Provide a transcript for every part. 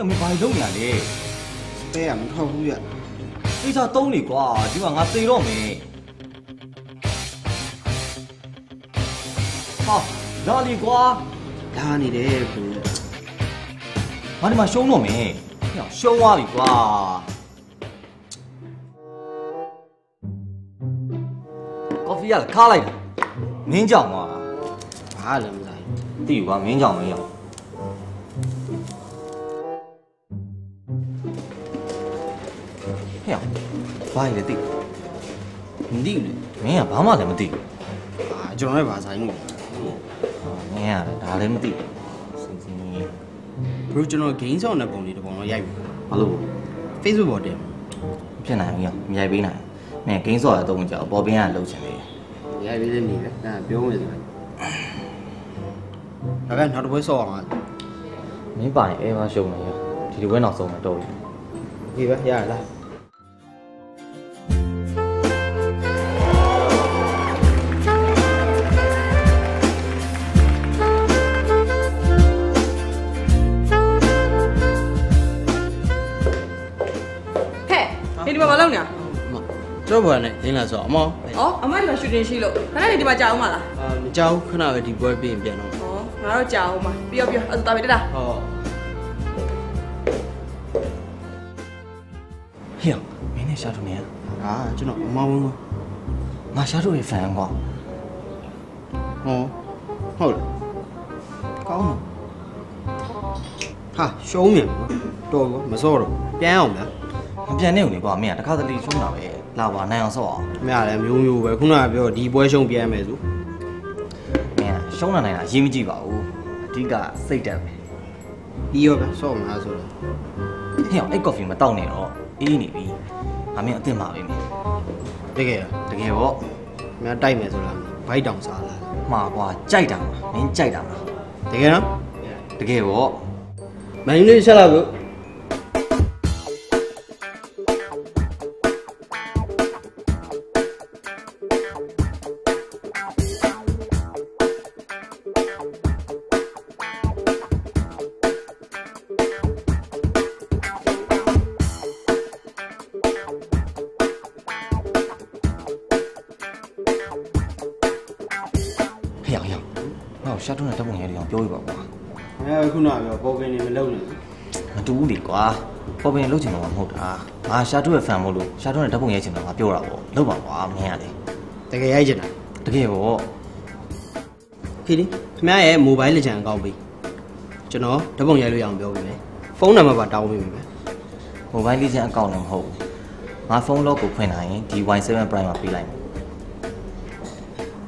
ဟဲ့မင်းဘာလုပ်နေရလဲစပဲကမထောက်ဘူးရအိစားတုံးနေကွာဒီမှာငါသေတော့မယ်ဟာလာလီကွာလာနေတယ်ကိုငါဒီမှာရှုံးတော့မယ်ဟဲ့ရှုံးသွားပြီကွာကော်ဖီကလည်းခါလိုက်တာမင်းကြောင်ကွာဘာလည်းမဆိုင်တိကွာမင်းကြောင်မင်းကြော င်ဟဲ့ဘာလဲတိမသိဘူးလေမင်းကဘာမှလည်းမသိဘူးအာကျွန်တော်လည်းဘာဆိုင်ဘူးမင်းကဒါလည်းမသိဘူးစင်စင်ကြီးဘရိုကျွန်တော် game song တဲ့ပုံလေးတစ်ပုံတော့ရိုက်ပြီဘာလို့ Facebook ပေါ်တင်မဖြစ်နိုင်ဘူးရောမရိုက်ပေးနိုင်မင်းဂိမ်းဆော့ရတော့ကြောက်ပေါ်ပင်းကလှုပ်ချင်တယ်ရိုက်ပြီးနေတယ်ဒါပြောမယ်ဆိုရင်ဒါကနောက်တစ်ပွဲဆော့အောင်မင်းပိုင်အဲမရှုံနေရောဒီဒီဝဲနောက်ဆုံးမတော့ဘူးဒီပဲရလား မှာမလုပ်နေရကျွန်တော်ဘောနဲ့ရင်းလာဆော့အမောဩအမဒီမှာရှူတင်ရှိလို့ခဏနေဒီမှာကြာအောင်မလားအာမကြောက်ခဏပဲဒီပွဲပြင်ပြန်တော့ဩငါတော့ကြာအောင်ပါပြောပြောအဲ့ဒါပဲတက်တာဟောဟေ့မင်းနဲ့ရှာတူနေရအာကျွန်တော်အမောင်းငါရှာတူရဲ့ဖန်ကွာဟောဟုတ်တယ်ကောင်းဟာရှုံးမြန်တော်ကောမစော့တော့ပြန်အောင်ဗျာ မပြန်နေဘူးလေကွာမင်းကတခါတလေရှုံးတာပဲလာပါနိုင်အောင်ဆော့အောင်မရလည်းမျိုးမျိုးပဲခုနကပြောဒီပွဲရှုံးပြန်မယ်ဆိုမင်းကရှုံးလာနိုင်တာရေးမကြည့်ပါဘူးအဓိကစိတ်တက်ပဲပြီးရောပဲဆော့မလားဆိုတော့ဟေ့အဲ့ကော်ဖီမတောက်နဲ့တော့အေးနေပြီငါမင်းအစ်စ်မှာပဲမင်းတကယ်ရတကယ်ပေါ့မင်းတိုက်မယ်ဆိုလားဘိုက်တောင်စားလားမှာကွာကြိုက်တာမှာမင်းကြိုက်တာမှာတကယ်နော်တကယ်ပေါ့မန်ယူလေးဆက်လာဘူး ငါ့ကိုရှာတူနဲ့တက်ပုံရဲလေးအောင်ပြောပြပါကွာအဲခုနကပြောပေါ်ကင်းနေမလုံနဲ့မတူဘူးလေကွာပေါ်ပင်လုပ်ချင်တော့မှမဟုတ်တာငါရှာတူရဲ့ဖန်မို့လို့ရှာတူနဲ့တက်ပုံရဲချင်တော့ငါပြောတာပေါ့လုပ်ပါကွာမင်းရတယ်တကယ်ရိုက်ချင်တာတကယ်ပေါ့ခီလီခင်ဗျားရဲ့မိုဘိုင်းလက်ချံအကောင့်ပေးကျွန်တော်ဓာတ်ပုံရိုက်လို့ရအောင်ပြောပေးမယ်ဖုန်းနံပါတ်ပါတောင်းပေးမယ်မိုဘိုင်းလေးချင်းအကောင့်လည်းမဟုတ်ဘူးငါဖုန်းလော့ကိုဖွင့်နိုင်ရင်ဒီ Y7 Prime မှာပေးလိုက်မယ်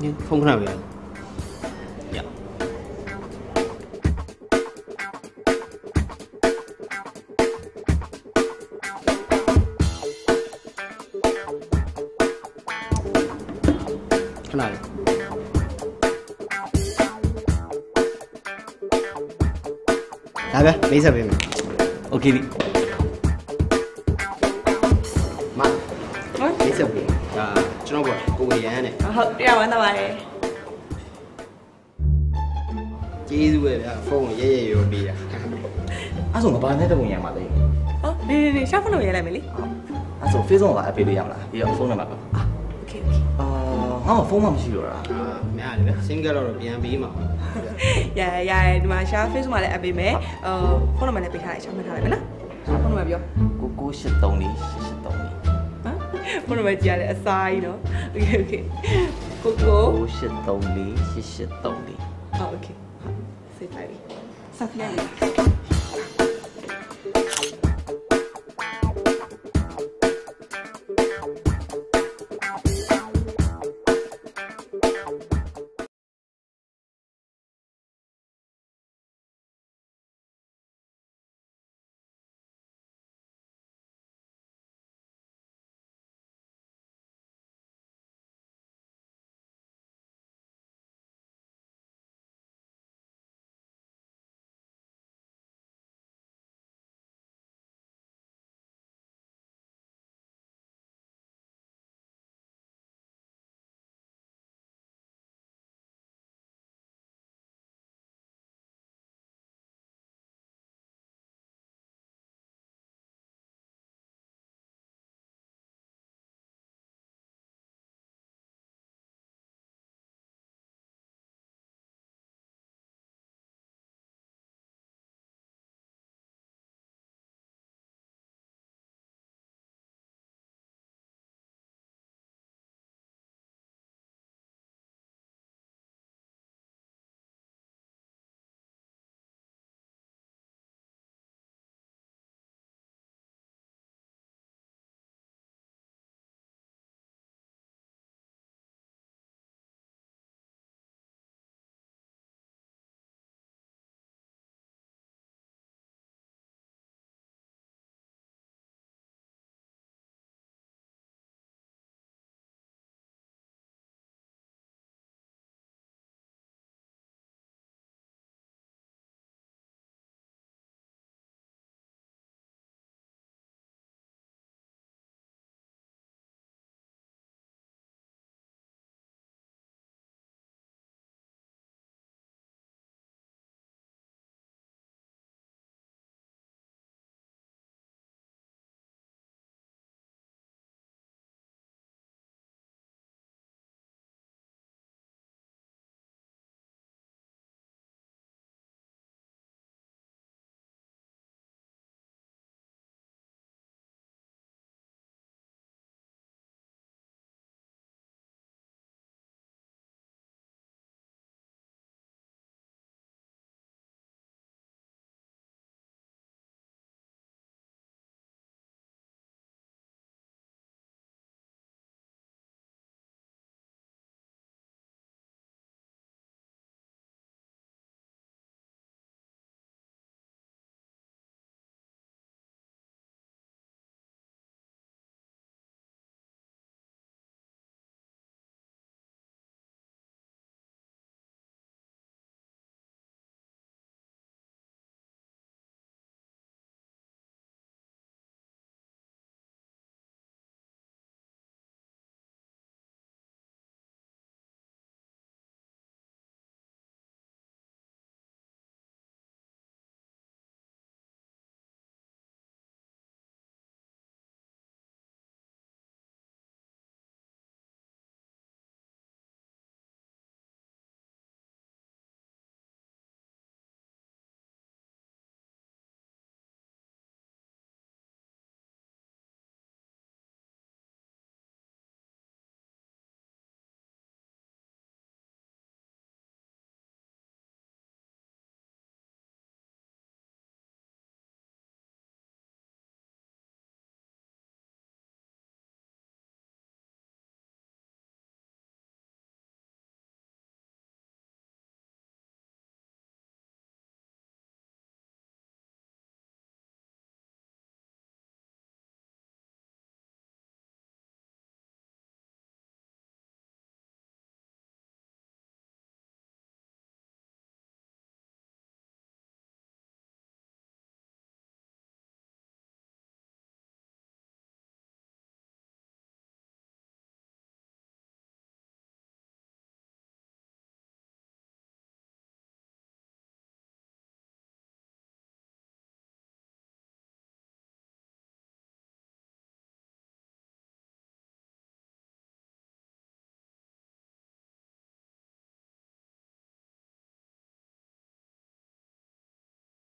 ညဖုန်းခဏပေး ခဏလေးဒါပဲမိတ်ဆက်ပေးမယ် โอเคပြီ မ ဟုတ် မိတ်ဆက်ပေးဒါကျွန်တော်ကကိုဝေရန်နဲ့ ဟုတ်တရားဝမ်းသာပါတယ် ကျေးဇူးပဲဗျာဖုန်းကိုရဲရဲရောပေးတာ အဲ့ဆိုငါဘာနဲ့တက်ပုံရဲမှာလဲ ဟောနေနေနေရှာဖုန်းလို့ရေးလိုက်မယ်လေ အဲ့ဆို Facebook ကအပေးလို့ရမလားပြီးတော့ဖုန်းနံပါတ်ပါ โอเคโอเค အာ ငါ့မှာဖုန်းမှမရှိတော့တာ အာမရလေဗျ single တော့ပြန်ပေးမှာပါ ရရရဒီမှာရှာ Facebook မှာလည်းအပ်ပေးမယ်ဟိုဖုန်းနံပါတ်လည်းပေးထားလိုက်ရှာမှတ်ထားလိုက်မယ်နော်ဖုန်းနံပါတ်ပြော ကိုကို83လေး83လေး ဟမ်ဖုန်းနံပါတ်ကြည့်ရတယ်အစားကြီးနော်โอเคโอเคကိုကို ကို83လေး83လေး ဟုတ်โอเคစိတ်လိုက်ပြီစဖီးလိုက်